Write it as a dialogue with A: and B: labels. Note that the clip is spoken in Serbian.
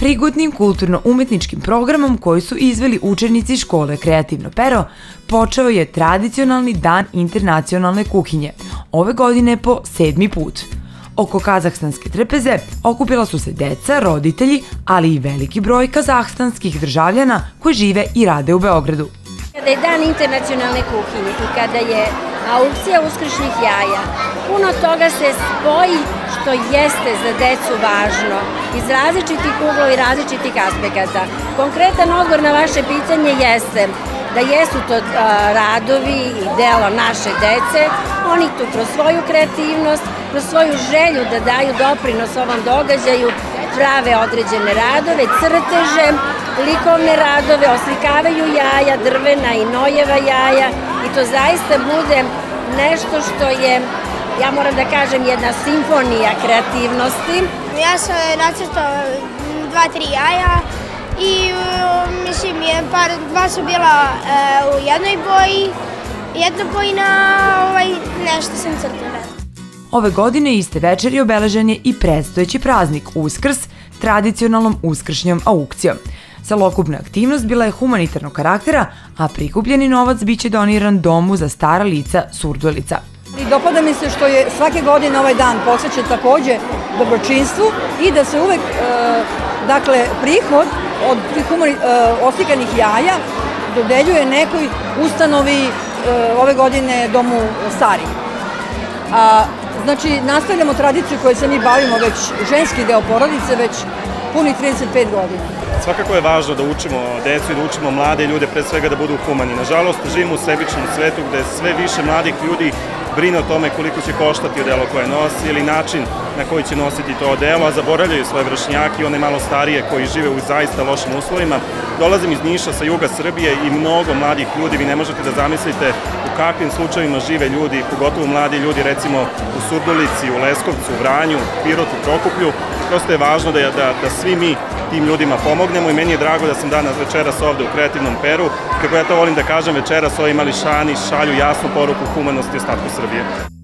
A: Prigodnim kulturno-umetničkim programom koji su izveli učenici škole Kreativno pero, počeo je tradicionalni dan internacionalne kuhinje, ove godine po sedmi put. Oko kazahstanske trpeze okupila su se deca, roditelji, ali i veliki broj kazahstanskih državljana koji žive i rade u Beogradu.
B: Kada je dan internacionalne kuhinje i kada je aukcija uskršnjih jaja, puno toga se spoji što jeste za decu važno iz različitih uglova i različitih aspekata. Konkretan odgovor na vaše pitanje jeste da jesu to radovi i delo naše dece, oni tu kroz svoju kreativnost, kroz svoju želju da daju doprinos ovom događaju, prave određene radove, crteže, likovne radove, oslikavaju jaja, drvena i nojeva jaja i to zaista bude nešto što je ja moram da kažem, jedna simfonija kreativnosti.
C: Ja sam nacrtao dva, tri jaja i mislim, je, par, dva su bila e, u jednoj boji, jedna bojina, ovaj, nešto sam crtala.
A: Ove godine iste večeri obeležen je i predstojeći praznik Uskrs, tradicionalnom uskršnjom aukcijom. Celokupna aktivnost bila je humanitarnog karaktera, a prikupljeni novac biće doniran domu za stara lica Surdulica.
D: Dopada mi se što je svake godine ovaj dan posvećen takođe dobročinstvu i da se uvek, e, dakle, prihod od tih humori, e, oslikanih jaja dodeljuje nekoj ustanovi e, ove godine domu starih. A, znači, nastavljamo tradiciju koju se mi bavimo već ženski deo porodice, već puni 35 godina.
E: Svakako je važno da učimo decu i da učimo mlade ljude, pre svega da budu humani. Nažalost, živimo u sebičnom svetu gde sve više mladih ljudi brine o tome koliko će koštati odelo koje nosi ili način na koji će nositi to odelo, a zaboravljaju svoje vršnjake i one malo starije koji žive u zaista lošim uslovima. Dolazim iz Niša sa juga Srbije i mnogo mladih ljudi, vi ne možete da zamislite u kakvim slučajima žive ljudi, pogotovo mladi ljudi recimo u Surdulici, u Leskovcu, u Vranju, Pirotu, Prokuplju. Prosto je važno da, da, da svi mi tim ljudima pomognemo i meni je drago da sam danas večeras ovde u Kreativnom Peru. Kako ja to volim da kažem, večeras ovi mališani šalju jasnu poruku humanosti ostatku Srbije.